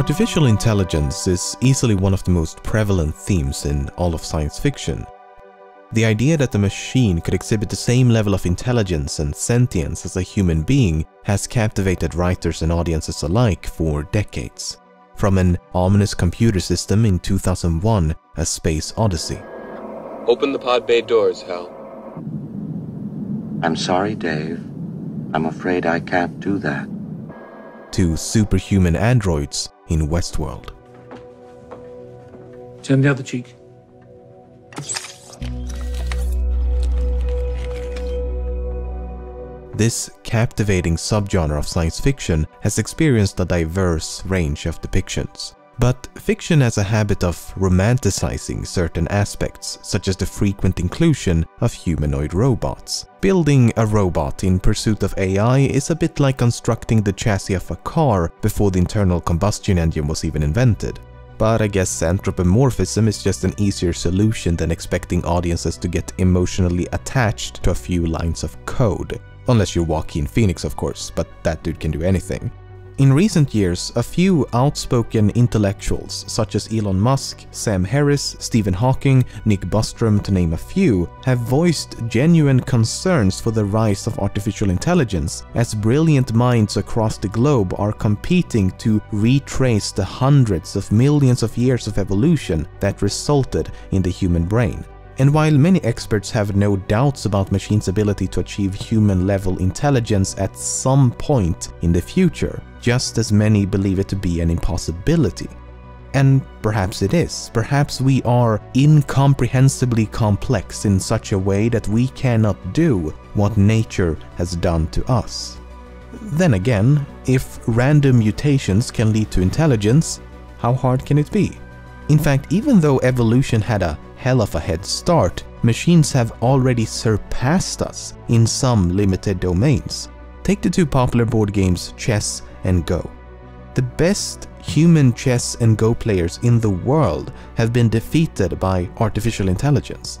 Artificial intelligence is easily one of the most prevalent themes in all of science fiction. The idea that a machine could exhibit the same level of intelligence and sentience as a human being has captivated writers and audiences alike for decades. From an ominous computer system in 2001, A Space Odyssey. Open the pod bay doors, Hal. I'm sorry, Dave. I'm afraid I can't do that. To superhuman androids in Westworld. Turn the other cheek. This captivating subgenre of science fiction has experienced a diverse range of depictions. But fiction has a habit of romanticizing certain aspects, such as the frequent inclusion of humanoid robots. Building a robot in pursuit of AI is a bit like constructing the chassis of a car before the internal combustion engine was even invented. But I guess anthropomorphism is just an easier solution than expecting audiences to get emotionally attached to a few lines of code. Unless you're Joaquin Phoenix, of course, but that dude can do anything. In recent years, a few outspoken intellectuals such as Elon Musk, Sam Harris, Stephen Hawking, Nick Bostrom to name a few, have voiced genuine concerns for the rise of artificial intelligence as brilliant minds across the globe are competing to retrace the hundreds of millions of years of evolution that resulted in the human brain. And while many experts have no doubts about machines' ability to achieve human-level intelligence at some point in the future, just as many believe it to be an impossibility. And perhaps it is. Perhaps we are incomprehensibly complex in such a way that we cannot do what nature has done to us. Then again, if random mutations can lead to intelligence, how hard can it be? In fact, even though evolution had a hell of a head start, machines have already surpassed us in some limited domains. Take the two popular board games chess and Go. The best human chess and Go players in the world have been defeated by artificial intelligence.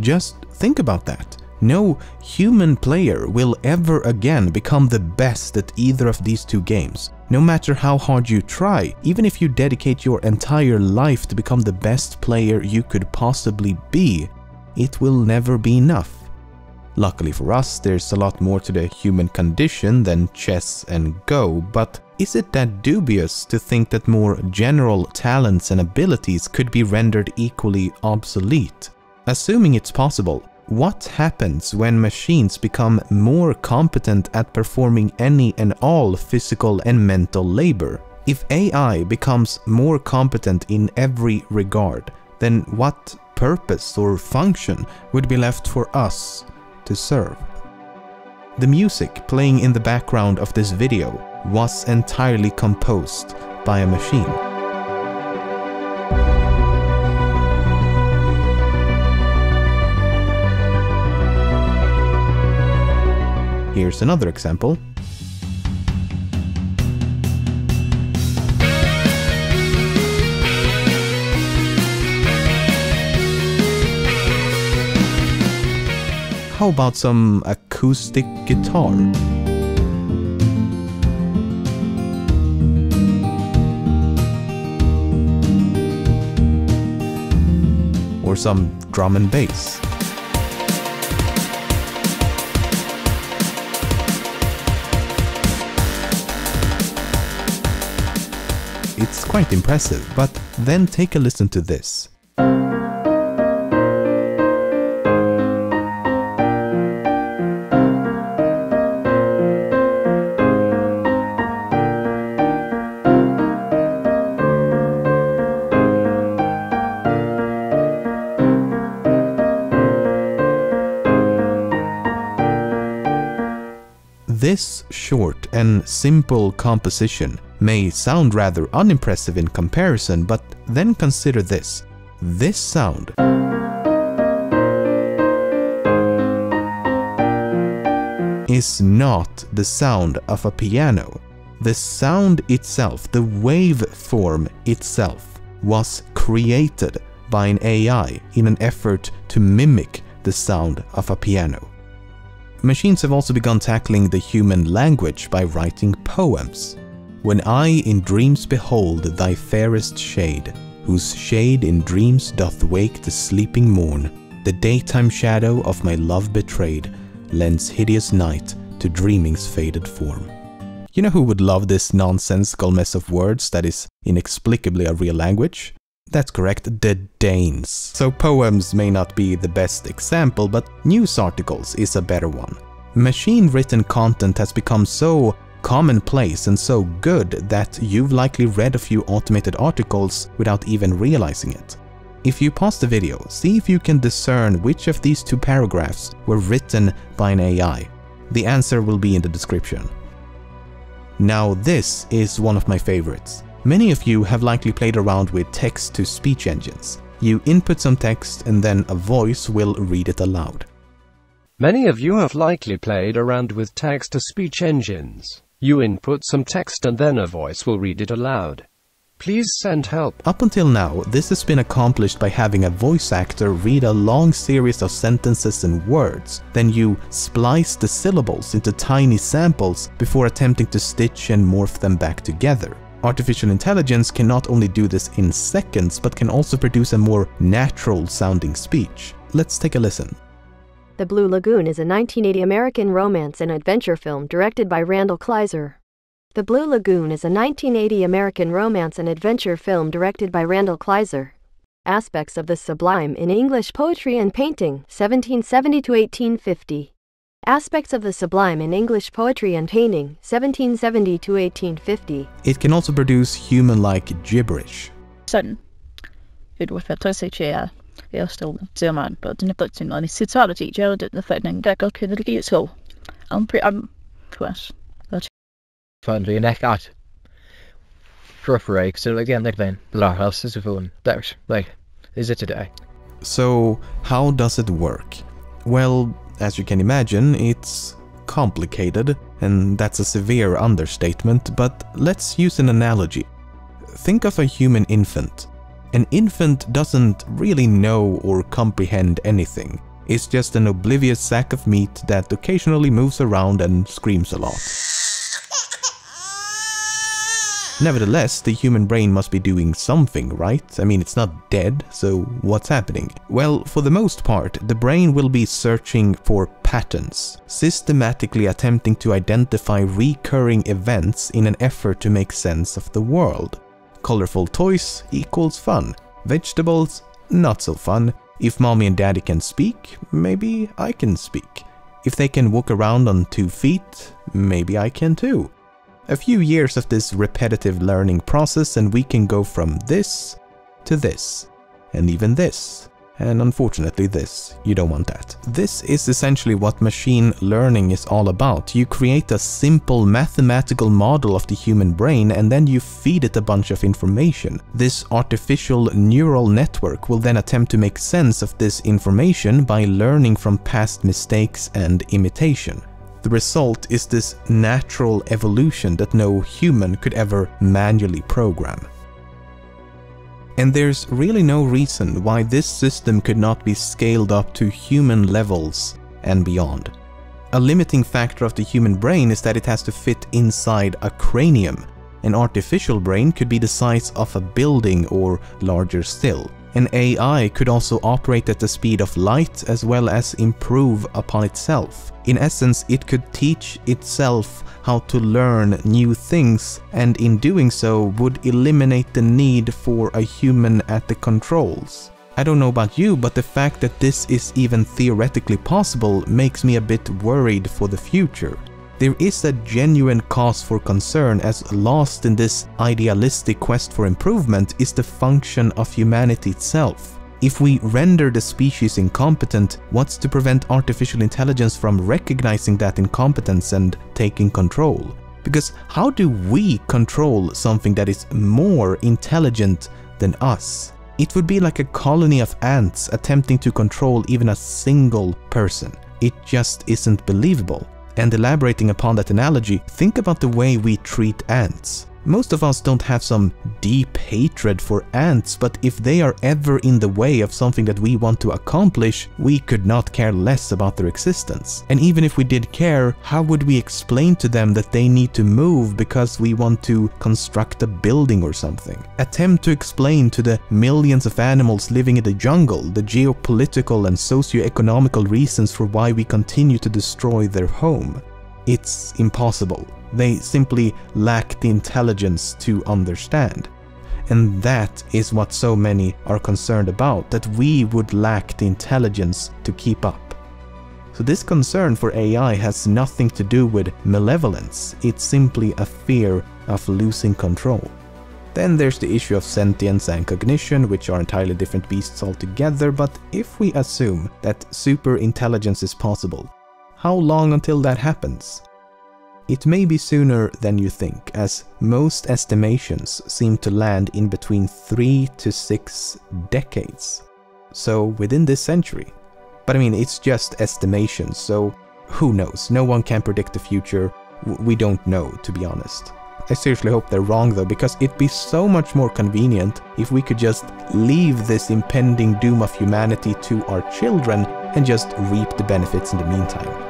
Just think about that. No human player will ever again become the best at either of these two games. No matter how hard you try, even if you dedicate your entire life to become the best player you could possibly be, it will never be enough. Luckily for us, there's a lot more to the human condition than chess and Go, but is it that dubious to think that more general talents and abilities could be rendered equally obsolete? Assuming it's possible, what happens when machines become more competent at performing any and all physical and mental labor? If AI becomes more competent in every regard, then what purpose or function would be left for us to serve? The music playing in the background of this video was entirely composed by a machine. Here's another example. How about some acoustic guitar? Or some drum and bass? It's quite impressive, but then take a listen to this. This short and simple composition may sound rather unimpressive in comparison, but then consider this. This sound is not the sound of a piano. The sound itself, the waveform itself, was created by an AI in an effort to mimic the sound of a piano. Machines have also begun tackling the human language by writing poems. When I in dreams behold thy fairest shade, whose shade in dreams doth wake the sleeping morn, the daytime shadow of my love betrayed lends hideous night to dreaming's faded form. You know who would love this nonsensical mess of words that is inexplicably a real language? That's correct, the Danes. So poems may not be the best example, but news articles is a better one. Machine-written content has become so commonplace and so good that you've likely read a few automated articles without even realizing it. If you pause the video, see if you can discern which of these two paragraphs were written by an AI. The answer will be in the description. Now this is one of my favorites. Many of you have likely played around with text-to-speech engines. You input some text and then a voice will read it aloud. Many of you have likely played around with text-to-speech engines. You input some text and then a voice will read it aloud. Please send help. Up until now, this has been accomplished by having a voice actor read a long series of sentences and words. Then you splice the syllables into tiny samples before attempting to stitch and morph them back together. Artificial intelligence can not only do this in seconds, but can also produce a more natural sounding speech. Let's take a listen. The Blue Lagoon is a 1980 American romance and adventure film directed by Randall Kleiser. The Blue Lagoon is a 1980 American romance and adventure film directed by Randall Kleiser. Aspects of the Sublime in English Poetry and Painting, 1770 to 1850. Aspects of the Sublime in English Poetry and Painting, 1770 to 1850. It can also produce human-like gibberish. Sådan. It was fantastic, yeah. Jag stod till man, but den är sin on is totality, Gerald the fact that I got kid at school. I'm pretty, I'm, quest. fan ré neck at Gruffrake, so again like then Larhouse is a phone. That like is it today? So how does it work? Well, as you can imagine, it's complicated, and that's a severe understatement, but let's use an analogy. Think of a human infant. An infant doesn't really know or comprehend anything. It's just an oblivious sack of meat that occasionally moves around and screams a lot. Nevertheless, the human brain must be doing something, right? I mean, it's not dead, so what's happening? Well, for the most part, the brain will be searching for patterns, systematically attempting to identify recurring events in an effort to make sense of the world. Colorful toys equals fun. Vegetables, not so fun. If mommy and daddy can speak, maybe I can speak. If they can walk around on two feet, maybe I can too. A few years of this repetitive learning process and we can go from this to this, and even this, and unfortunately this, you don't want that. This is essentially what machine learning is all about. You create a simple mathematical model of the human brain and then you feed it a bunch of information. This artificial neural network will then attempt to make sense of this information by learning from past mistakes and imitation. The result is this natural evolution that no human could ever manually program. And there's really no reason why this system could not be scaled up to human levels and beyond. A limiting factor of the human brain is that it has to fit inside a cranium. An artificial brain could be the size of a building or larger still. An AI could also operate at the speed of light as well as improve upon itself. In essence, it could teach itself how to learn new things and in doing so would eliminate the need for a human at the controls. I don't know about you, but the fact that this is even theoretically possible makes me a bit worried for the future there is a genuine cause for concern as lost in this idealistic quest for improvement is the function of humanity itself. If we render the species incompetent, what's to prevent artificial intelligence from recognizing that incompetence and taking control? Because how do we control something that is more intelligent than us? It would be like a colony of ants attempting to control even a single person. It just isn't believable. And elaborating upon that analogy, think about the way we treat ants. Most of us don't have some deep hatred for ants, but if they are ever in the way of something that we want to accomplish, we could not care less about their existence. And even if we did care, how would we explain to them that they need to move because we want to construct a building or something? Attempt to explain to the millions of animals living in the jungle the geopolitical and socio-economical reasons for why we continue to destroy their home. It's impossible. They simply lack the intelligence to understand. And that is what so many are concerned about, that we would lack the intelligence to keep up. So this concern for AI has nothing to do with malevolence, it's simply a fear of losing control. Then there's the issue of sentience and cognition, which are entirely different beasts altogether, but if we assume that super intelligence is possible, how long until that happens? It may be sooner than you think, as most estimations seem to land in between 3 to 6 decades. So within this century. But I mean, it's just estimations, so who knows? No one can predict the future. We don't know, to be honest. I seriously hope they're wrong though, because it'd be so much more convenient if we could just leave this impending doom of humanity to our children and just reap the benefits in the meantime.